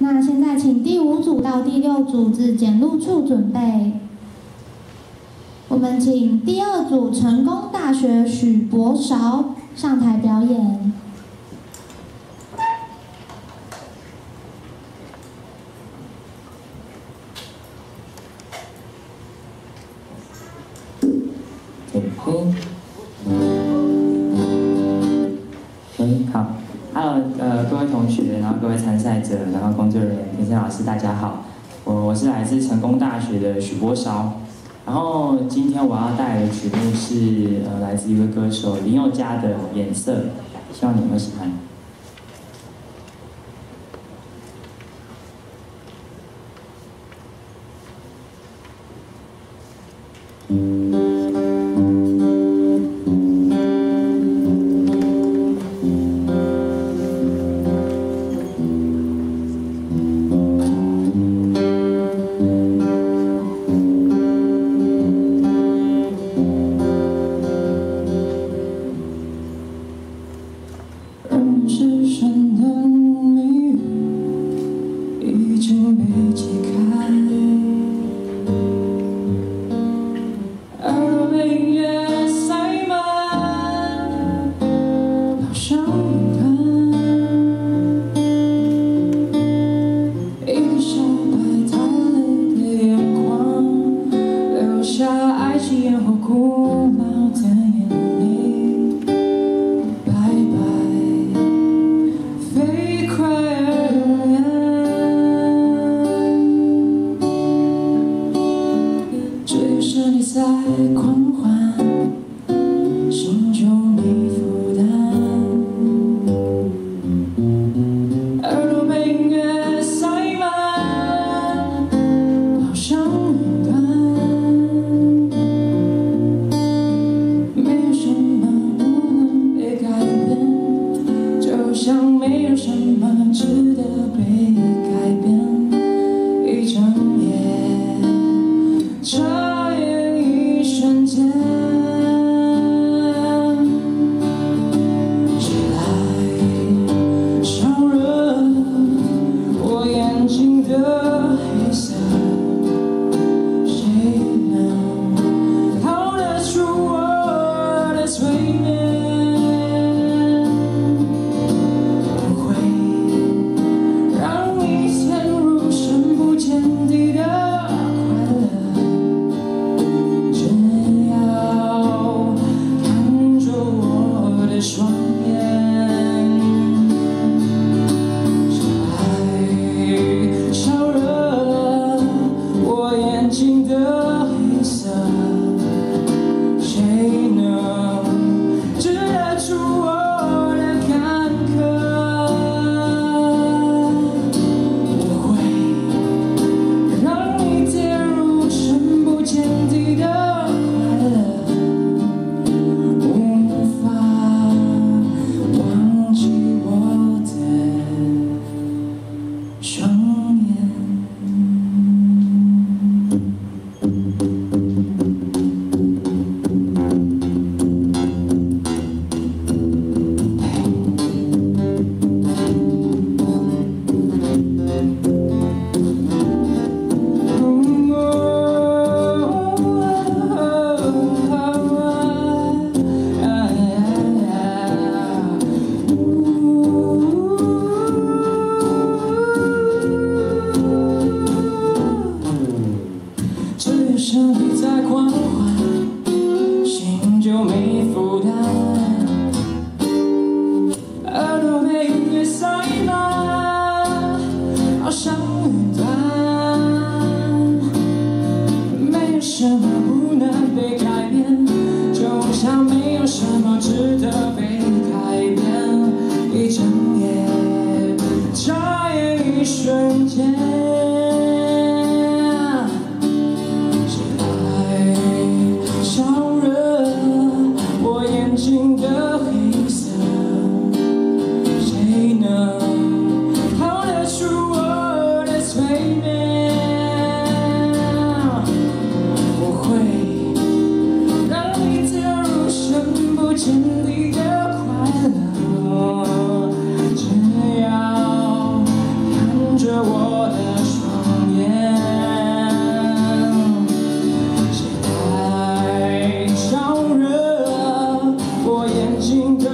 那现在请第五组到第六组至检录处准备。我们请第二组成功大学许博韶上台表演。嗯，嗯，好，Hello，呃，各位同学，然后各位参赛者，然后公老师，大家好，我我是来自成功大学的许波韶，然后今天我要带来的曲目是呃来自一位歌手林宥嘉的《颜色》，希望你们会喜欢。那没有什么值得被改变，一整夜眨眼一瞬间，是爱烧热我眼睛的黑色，谁能逃得出我的催眠？眼睛